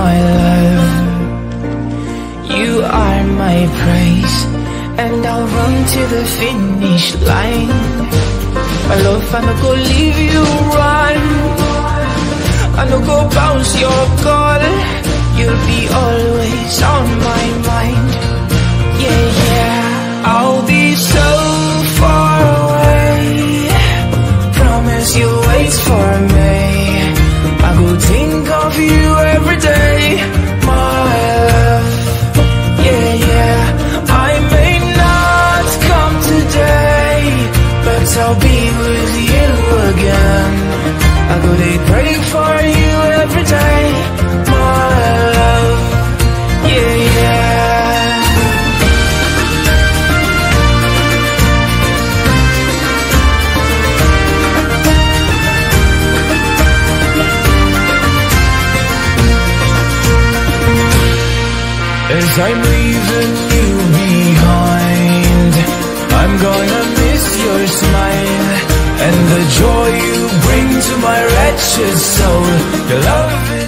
my love. You are my praise And I'll run to the finish line. My love, I'm not gonna leave you run I'm not gonna bounce your call. You'll be always on my mind with you again. I go they pray for you every day. My love. Yeah As I'm leaving you behind. I'm gonna miss your smile And the joy you bring to my wretched soul. Your love